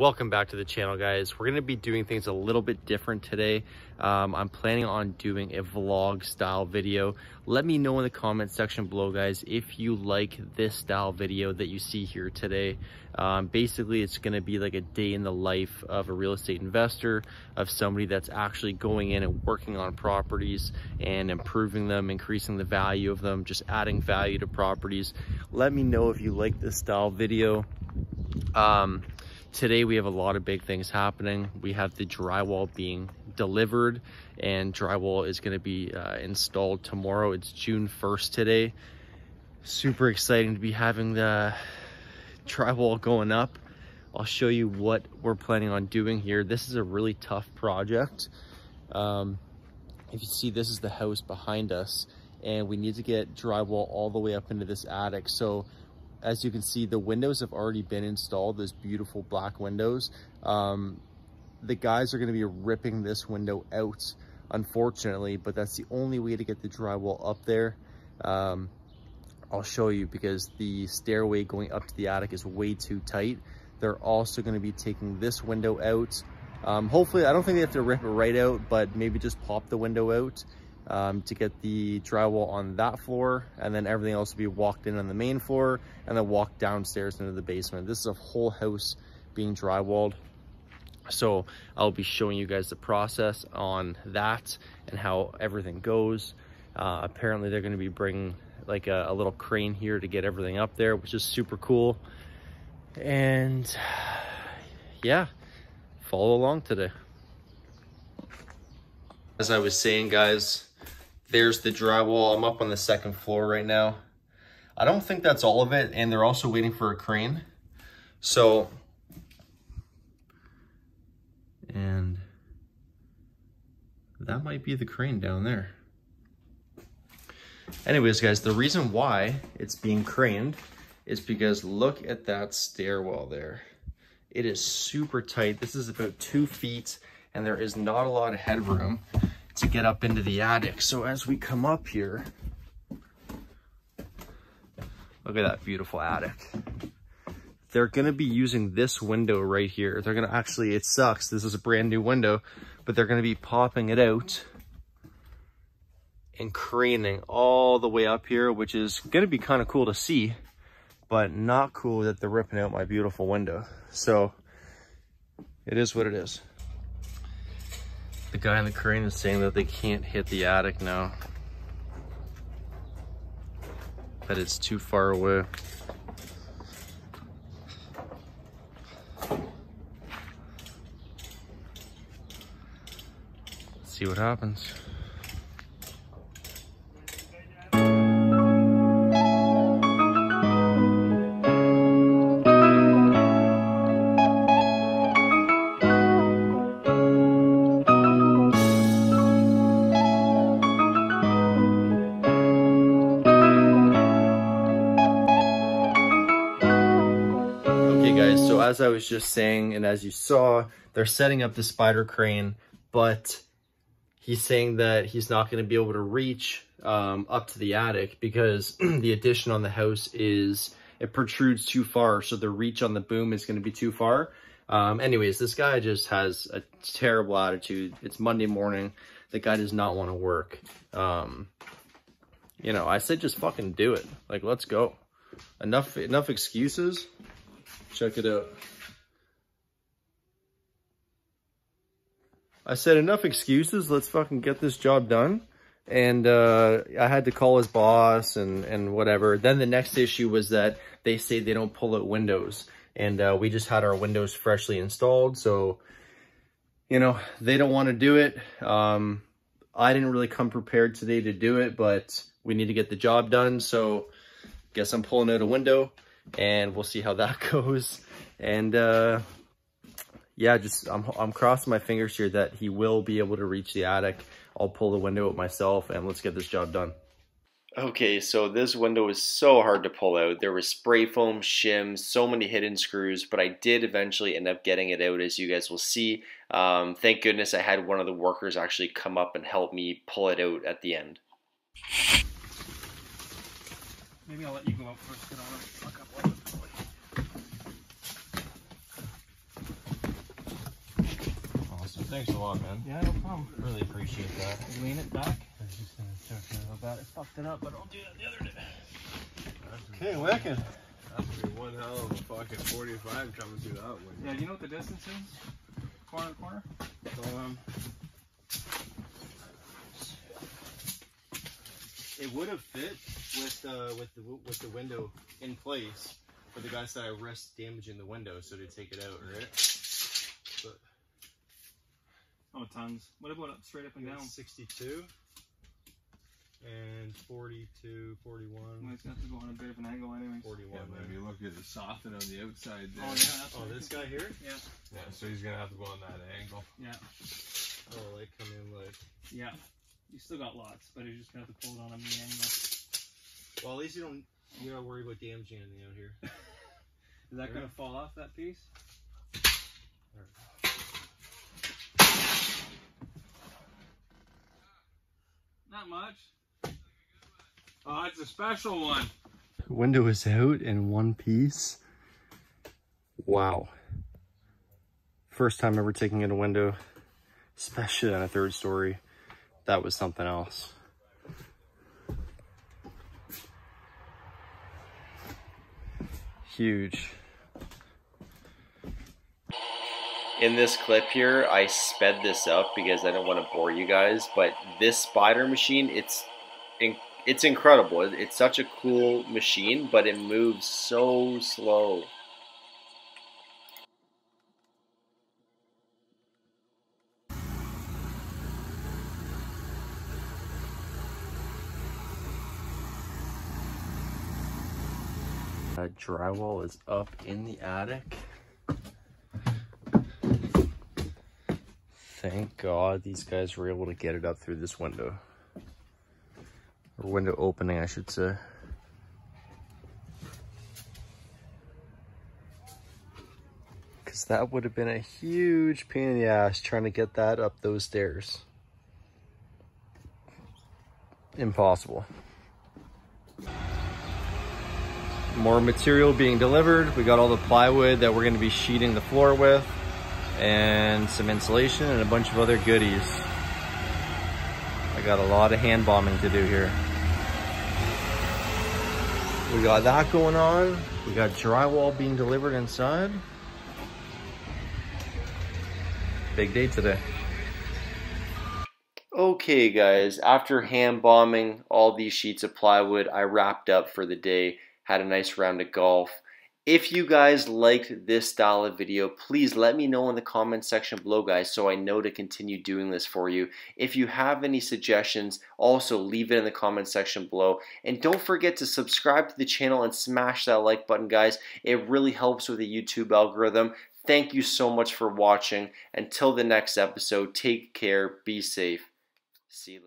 welcome back to the channel guys. We're going to be doing things a little bit different today. Um, i'm planning on doing a vlog style video. Let me know in the comment section below guys if you like this style video that you see here today. Um, basically it's going to be like a day in the life of a real estate investor of somebody that's actually going in and working on properties and improving them increasing the value of them just adding value to properties. Let me know if you like this style video. Um, Today we have a lot of big things happening. We have the drywall being delivered and drywall is going to be uh, installed tomorrow. It's June 1st today. Super exciting to be having the drywall going up. I'll show you what we're planning on doing here. This is a really tough project. Um, if you see, this is the house behind us and we need to get drywall all the way up into this attic. So as you can see, the windows have already been installed, those beautiful black windows. Um, the guys are gonna be ripping this window out, unfortunately, but that's the only way to get the drywall up there. Um, I'll show you because the stairway going up to the attic is way too tight. They're also gonna be taking this window out. Um, hopefully, I don't think they have to rip it right out, but maybe just pop the window out um, to get the drywall on that floor and then everything else will be walked in on the main floor and then walk downstairs into the basement. This is a whole house being drywalled. So I'll be showing you guys the process on that and how everything goes. Uh, apparently they're gonna be bringing like a, a little crane here to get everything up there, which is super cool. And yeah, follow along today. As I was saying, guys, there's the drywall. I'm up on the second floor right now. I don't think that's all of it, and they're also waiting for a crane. So, and that might be the crane down there. Anyways, guys, the reason why it's being craned is because look at that stairwell there. It is super tight. This is about two feet, and there is not a lot of headroom to get up into the attic. So as we come up here, look at that beautiful attic. They're gonna be using this window right here. They're gonna actually, it sucks, this is a brand new window, but they're gonna be popping it out and craning all the way up here, which is gonna be kind of cool to see, but not cool that they're ripping out my beautiful window. So it is what it is. The guy in the crane is saying that they can't hit the attic now. That it's too far away. See what happens. As I was just saying, and as you saw, they're setting up the spider crane, but he's saying that he's not going to be able to reach um, up to the attic because the addition on the house is, it protrudes too far. So the reach on the boom is going to be too far. Um, anyways, this guy just has a terrible attitude. It's Monday morning. The guy does not want to work. Um, you know, I said just fucking do it. Like, let's go. Enough, enough excuses. Check it out. I said enough excuses. Let's fucking get this job done. And uh, I had to call his boss and, and whatever. Then the next issue was that they say they don't pull out windows. And uh, we just had our windows freshly installed. So, you know, they don't want to do it. Um, I didn't really come prepared today to do it, but we need to get the job done. So guess I'm pulling out a window and we'll see how that goes. And uh, yeah, just I'm, I'm crossing my fingers here that he will be able to reach the attic. I'll pull the window up myself and let's get this job done. Okay, so this window is so hard to pull out. There was spray foam, shims, so many hidden screws, but I did eventually end up getting it out as you guys will see. Um, thank goodness I had one of the workers actually come up and help me pull it out at the end. Maybe I'll let you go up first. Thanks a lot, man. Yeah, no problem. Really appreciate that. Lean it back. I was just gonna start to about it. Fucked it up, but I'll do that the other day. Okay, wicked. That's be one hell of a fucking 45 coming through that window. Yeah, you know what the distance is? Corner to corner? So, um, it would have fit with uh, with the with the window in place, but the guy said I risked damaging the window, so to take it out, right? But Oh, tons. What about up straight up and down? 62 and 42, 41, Well, it's got to go on a bit of an angle anyway. 41. Yeah, but if you look at the soffit on the outside there. Oh, yeah, that's Oh, this guy here? Yeah, Yeah, so he's gonna have to go on that angle. yeah, Oh, like come in like. yeah. You still got lots, but you're just gonna have to pull it on a mean angle. Well, at least you don't you don't worry about damaging anything out here. Is that gonna fall off that piece? Not much. Oh, it's a special one. Window is out in one piece. Wow. First time ever taking in a window, especially on a third story. That was something else. Huge. In this clip here, I sped this up because I don't want to bore you guys, but this spider machine, it's it's incredible. It's such a cool machine, but it moves so slow. Drywall is up in the attic. Thank God these guys were able to get it up through this window. Or window opening, I should say. Because that would have been a huge pain in the ass trying to get that up those stairs. Impossible. More material being delivered. We got all the plywood that we're going to be sheeting the floor with and some insulation and a bunch of other goodies. I got a lot of hand bombing to do here. We got that going on. We got drywall being delivered inside. Big day today. Okay guys, after hand bombing all these sheets of plywood, I wrapped up for the day, had a nice round of golf. If you guys liked this style of video, please let me know in the comment section below, guys, so I know to continue doing this for you. If you have any suggestions, also leave it in the comment section below. And don't forget to subscribe to the channel and smash that like button, guys. It really helps with the YouTube algorithm. Thank you so much for watching. Until the next episode, take care, be safe. See you later.